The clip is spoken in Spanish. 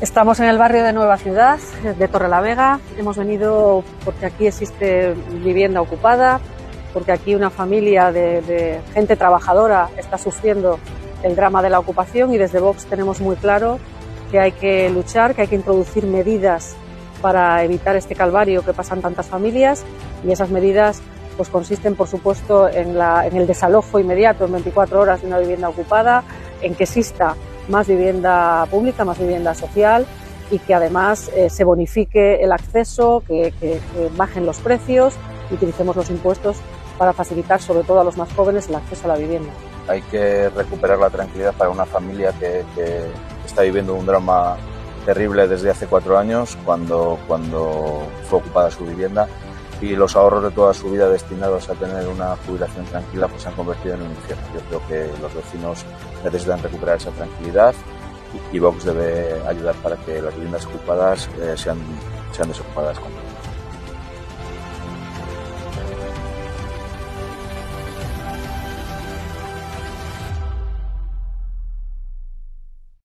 Estamos en el barrio de Nueva Ciudad, de Torrelavega. Hemos venido porque aquí existe vivienda ocupada, porque aquí una familia de, de, gente trabajadora está sufriendo el drama de la ocupación y desde Vox tenemos muy claro que hay que luchar, que hay que introducir medidas para evitar este calvario que pasan tantas familias y esas medidas pues consisten por supuesto en, la, en el desalojo inmediato en 24 horas de una vivienda ocupada, en que exista más vivienda pública, más vivienda social y que además eh, se bonifique el acceso, que, bajen los precios y utilicemos los impuestos para facilitar sobre todo a los más jóvenes el acceso a la vivienda. Hay que recuperar la tranquilidad para una familia que, que está viviendo un drama terrible desde hace cuatro años cuando, cuando fue ocupada su vivienda y los ahorros de toda su vida destinados a tener una jubilación tranquila pues se han convertido en un infierno. Yo creo que los vecinos necesitan recuperar esa tranquilidad y Vox debe ayudar para que las viviendas ocupadas eh, sean, sean desocupadas.